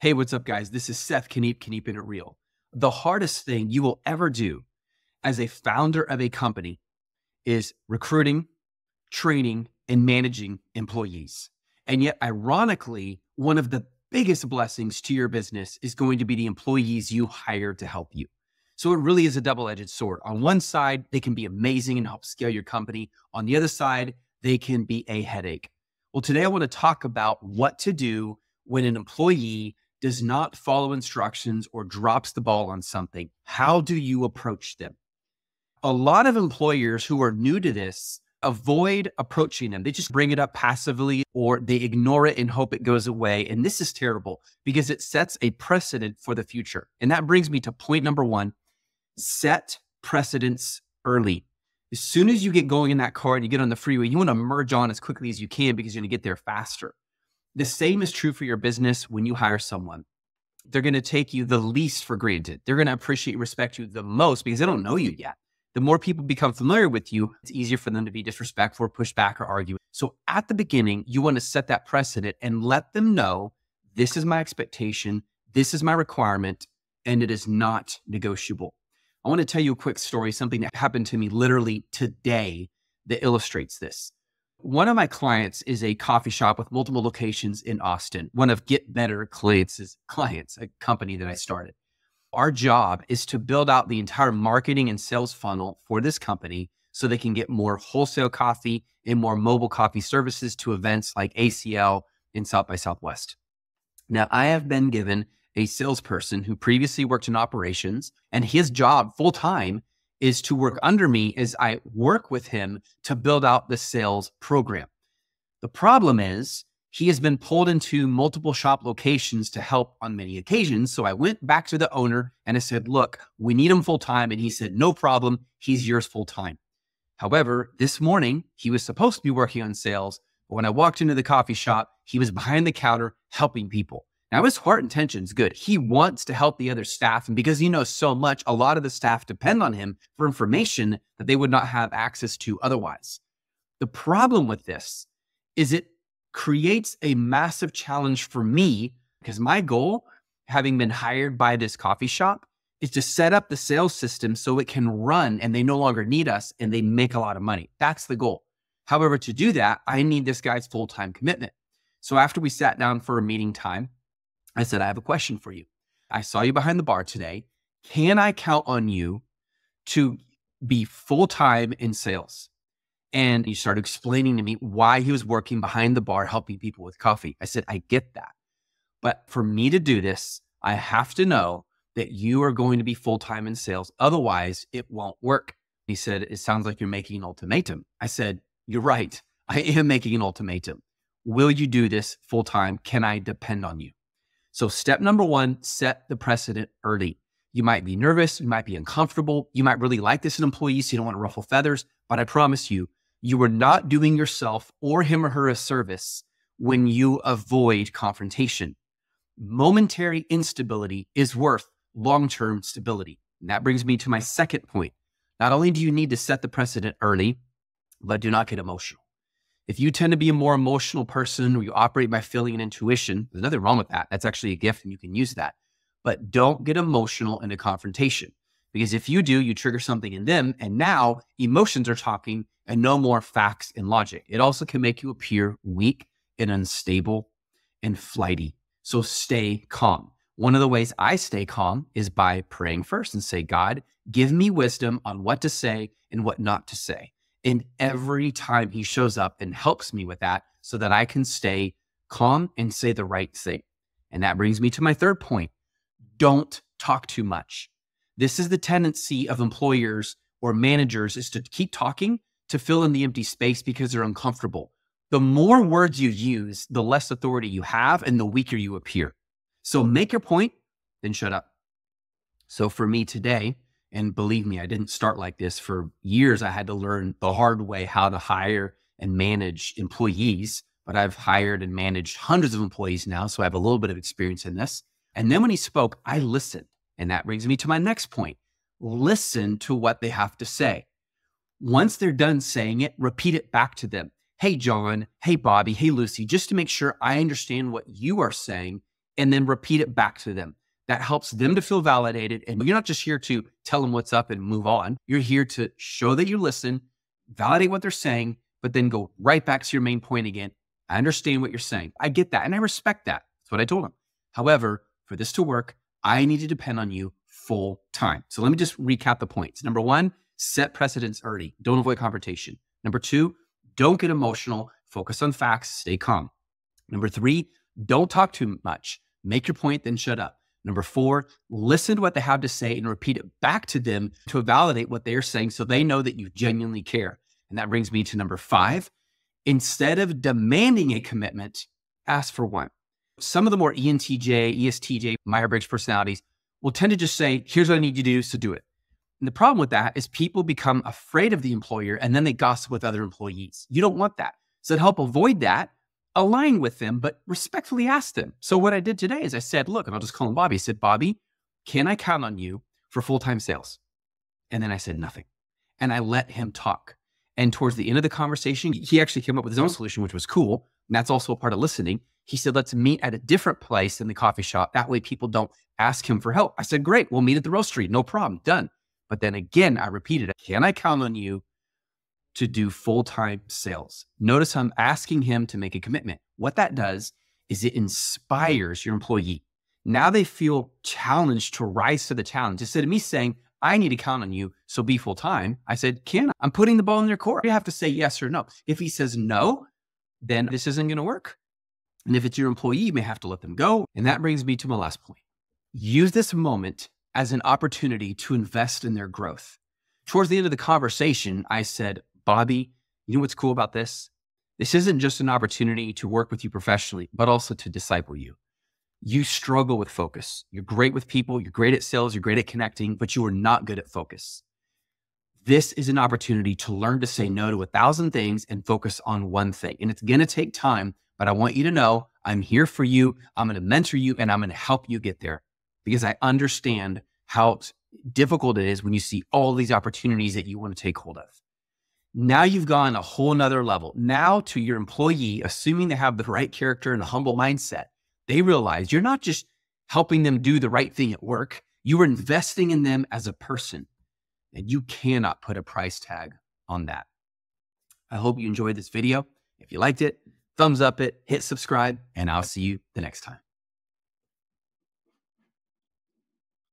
Hey, what's up, guys? This is Seth Kniep, Kniep It Real. The hardest thing you will ever do as a founder of a company is recruiting, training, and managing employees. And yet, ironically, one of the biggest blessings to your business is going to be the employees you hire to help you. So it really is a double edged sword. On one side, they can be amazing and help scale your company. On the other side, they can be a headache. Well, today I want to talk about what to do when an employee does not follow instructions or drops the ball on something. How do you approach them? A lot of employers who are new to this avoid approaching them. They just bring it up passively or they ignore it and hope it goes away. And this is terrible because it sets a precedent for the future. And that brings me to point number one set precedents early. As soon as you get going in that car and you get on the freeway, you want to merge on as quickly as you can because you're going to get there faster. The same is true for your business when you hire someone. They're going to take you the least for granted. They're going to appreciate, respect you the most because they don't know you yet the more people become familiar with you, it's easier for them to be disrespectful push back or argue. So at the beginning, you want to set that precedent and let them know this is my expectation, this is my requirement, and it is not negotiable. I want to tell you a quick story, something that happened to me literally today that illustrates this. One of my clients is a coffee shop with multiple locations in Austin, one of Get Better clients, clients, a company that I started. Our job is to build out the entire marketing and sales funnel for this company so they can get more wholesale coffee and more mobile coffee services to events like ACL in South by Southwest. Now, I have been given a salesperson who previously worked in operations, and his job full time is to work under me as I work with him to build out the sales program. The problem is he has been pulled into multiple shop locations to help on many occasions. So I went back to the owner and I said, Look, we need him full time. And he said, No problem. He's yours full time. However, this morning, he was supposed to be working on sales. But when I walked into the coffee shop, he was behind the counter helping people. Now, his heart intention is good. He wants to help the other staff. And because he knows so much, a lot of the staff depend on him for information that they would not have access to otherwise. The problem with this is it creates a massive challenge for me because my goal, having been hired by this coffee shop, is to set up the sales system so it can run and they no longer need us and they make a lot of money. That's the goal. However, to do that, I need this guy's full time commitment. So after we sat down for a meeting time, I said, I have a question for you. I saw you behind the bar today. Can I count on you to be full time in sales? And he started explaining to me why he was working behind the bar helping people with coffee. I said, I get that. But for me to do this, I have to know that you are going to be full time in sales. Otherwise, it won't work. He said, It sounds like you're making an ultimatum. I said, You're right. I am making an ultimatum. Will you do this full time? Can I depend on you? So, step number one, set the precedent early. You might be nervous, you might be uncomfortable, you might really like this employee, so you don't want to ruffle feathers. But I promise you, you are not doing yourself or him or her a service when you avoid confrontation. Momentary instability is worth long term stability. And that brings me to my second point. Not only do you need to set the precedent early, but do not get emotional. If you tend to be a more emotional person or you operate by feeling and intuition, there's nothing wrong with that. That's actually a gift and you can use that. But don't get emotional in a confrontation. Because if you do, you trigger something in them. And now emotions are talking and no more facts and logic. It also can make you appear weak and unstable and flighty. So stay calm. One of the ways I stay calm is by praying first and say, God, give me wisdom on what to say and what not to say. And every time he shows up and helps me with that so that I can stay calm and say the right thing. And that brings me to my third point. Don't talk too much. This is the tendency of employers or managers is to keep talking to fill in the empty space because they're uncomfortable. The more words you use, the less authority you have and the weaker you appear. So make your point, then shut up. So for me today, and believe me, I didn't start like this. For years, I had to learn the hard way how to hire and manage employees, but I've hired and managed hundreds of employees now. So I have a little bit of experience in this. And then when he spoke, I listened. And that brings me to my next point listen to what they have to say. Once they're done saying it, repeat it back to them. Hey, John. Hey, Bobby. Hey, Lucy, just to make sure I understand what you are saying and then repeat it back to them. That helps them to feel validated. And you're not just here to tell them what's up and move on. You're here to show that you listen, validate what they're saying, but then go right back to your main point again. I understand what you're saying. I get that. And I respect that. That's what I told him. However, for this to work, I need to depend on you full time. So let me just recap the points. Number one, set precedents early. Don't avoid confrontation. Number two, don't get emotional. Focus on facts. Stay calm. Number three, don't talk too much. Make your point, then shut up. Number four, listen to what they have to say and repeat it back to them to validate what they're saying so they know that you genuinely care. And that brings me to number five. Instead of demanding a commitment, ask for one. Some of the more ENTJ, ESTJ, Myers Briggs personalities will tend to just say, here's what I need you to do, so do it. And the problem with that is people become afraid of the employer and then they gossip with other employees. You don't want that. So to help avoid that, align with them, but respectfully ask them. So what I did today is I said, look, and I'll just call him Bobby. I said, Bobby, can I count on you for full-time sales? And then I said nothing. And I let him talk. And towards the end of the conversation, he actually came up with his own solution, which was cool. And that's also a part of listening. He said, let's meet at a different place in the coffee shop. That way people don't ask him for help. I said, great, we'll meet at the roastery. No problem. Done. But then again, I repeated, can I count on you to do full time sales? Notice I'm asking him to make a commitment. What that does is it inspires your employee. Now they feel challenged to rise to the challenge. Instead of me saying, I need to count on you, so be full time, I said, can I? I'm putting the ball in their court. You have to say yes or no. If he says no, then this isn't going to work. And if it's your employee, you may have to let them go. And that brings me to my last point. Use this moment as an opportunity to invest in their growth. Towards the end of the conversation, I said, Bobby, you know what's cool about this? This isn't just an opportunity to work with you professionally, but also to disciple you. You struggle with focus. You're great with people, you're great at sales, you're great at connecting, but you are not good at focus. This is an opportunity to learn to say no to a thousand things and focus on one thing. And it's going to take time, but I want you to know I'm here for you. I'm going to mentor you and I'm going to help you get there because I understand how difficult it is when you see all these opportunities that you want to take hold of. Now you've gone a whole nother level. Now to your employee, assuming they have the right character and a humble mindset, they realize you're not just helping them do the right thing at work, you are investing in them as a person. And you cannot put a price tag on that. I hope you enjoyed this video. If you liked it, thumbs up it, hit subscribe, and I'll see you the next time.